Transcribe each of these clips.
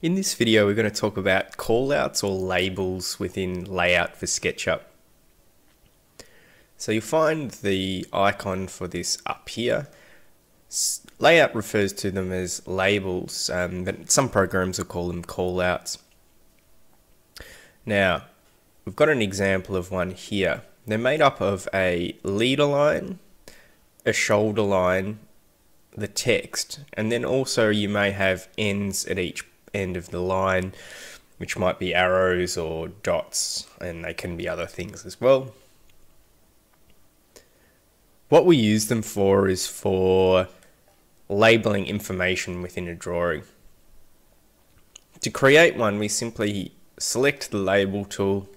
In this video, we're going to talk about callouts or labels within Layout for SketchUp. So you'll find the icon for this up here. Layout refers to them as labels, um, but some programs will call them callouts. Now, we've got an example of one here. They're made up of a leader line, a shoulder line, the text, and then also you may have ends at each end of the line, which might be arrows or dots, and they can be other things as well. What we use them for is for labeling information within a drawing. To create one, we simply select the label tool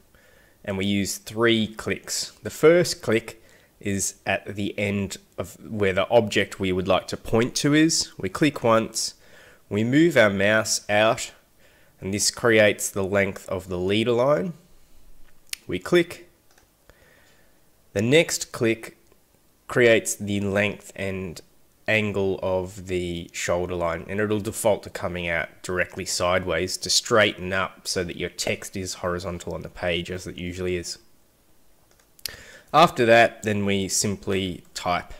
and we use three clicks. The first click is at the end of where the object we would like to point to is. We click once we move our mouse out and this creates the length of the leader line. We click. The next click creates the length and angle of the shoulder line and it'll default to coming out directly sideways to straighten up so that your text is horizontal on the page as it usually is. After that then we simply type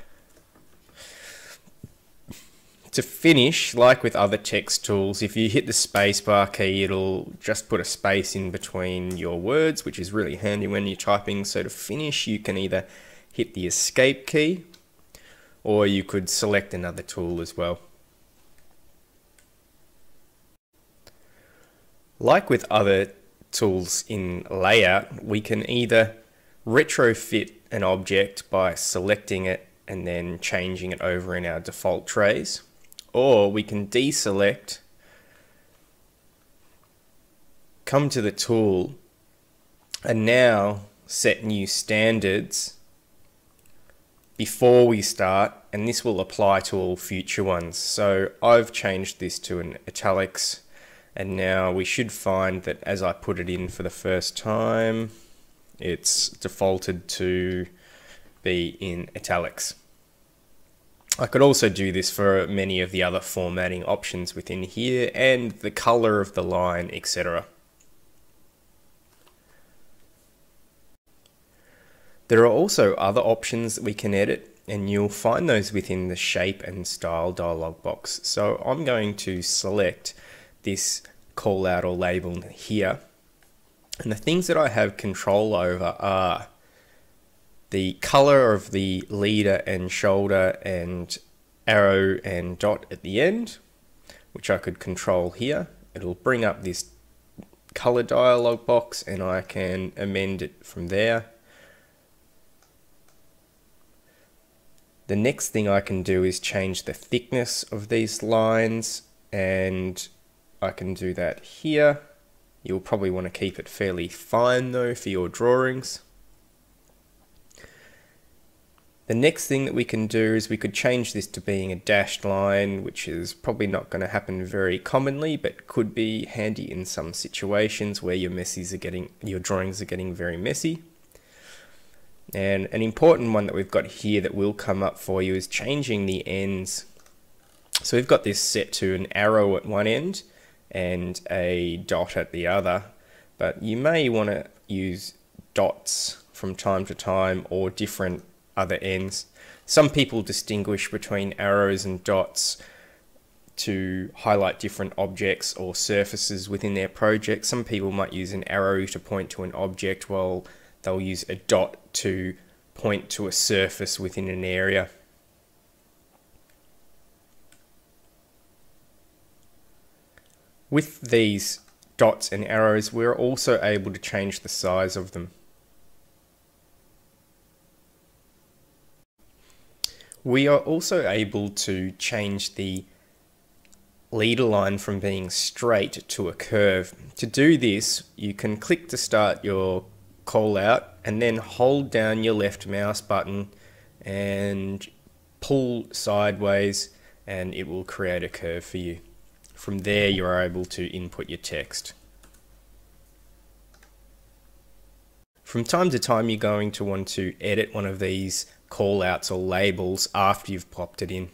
to finish, like with other text tools, if you hit the spacebar key, it'll just put a space in between your words, which is really handy when you're typing. So to finish, you can either hit the escape key or you could select another tool as well. Like with other tools in layout, we can either retrofit an object by selecting it and then changing it over in our default trays or we can deselect, come to the tool, and now set new standards before we start, and this will apply to all future ones. So I've changed this to an italics, and now we should find that as I put it in for the first time, it's defaulted to be in italics. I could also do this for many of the other formatting options within here and the color of the line, etc. There are also other options that we can edit and you'll find those within the shape and style dialog box. So I'm going to select this call out or label here. And the things that I have control over are the color of the leader and shoulder and arrow and dot at the end, which I could control here. It'll bring up this color dialog box and I can amend it from there. The next thing I can do is change the thickness of these lines and I can do that here. You'll probably want to keep it fairly fine though for your drawings. The next thing that we can do is we could change this to being a dashed line, which is probably not going to happen very commonly, but could be handy in some situations where your messes are getting, your drawings are getting very messy. And an important one that we've got here that will come up for you is changing the ends. So we've got this set to an arrow at one end and a dot at the other, but you may want to use dots from time to time or different other ends. Some people distinguish between arrows and dots to highlight different objects or surfaces within their project. Some people might use an arrow to point to an object while they'll use a dot to point to a surface within an area. With these dots and arrows, we're also able to change the size of them. We are also able to change the leader line from being straight to a curve. To do this, you can click to start your call out and then hold down your left mouse button and pull sideways and it will create a curve for you. From there you are able to input your text. From time to time you're going to want to edit one of these callouts or labels after you've popped it in.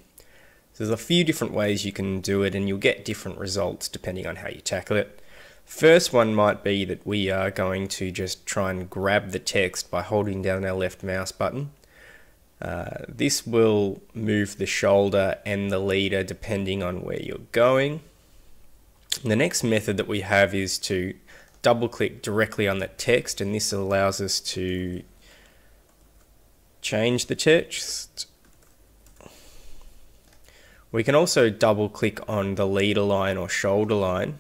So there's a few different ways you can do it and you'll get different results depending on how you tackle it. First one might be that we are going to just try and grab the text by holding down our left mouse button. Uh, this will move the shoulder and the leader depending on where you're going. The next method that we have is to double click directly on the text and this allows us to change the text. We can also double click on the leader line or shoulder line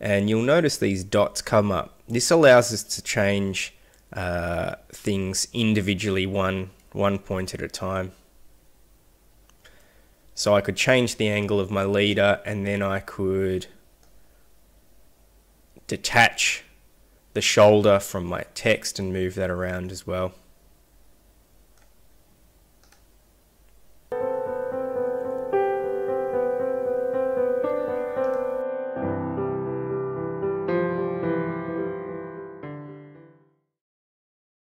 and you'll notice these dots come up. This allows us to change uh, things individually one one point at a time. So I could change the angle of my leader and then I could detach the shoulder from my text and move that around as well.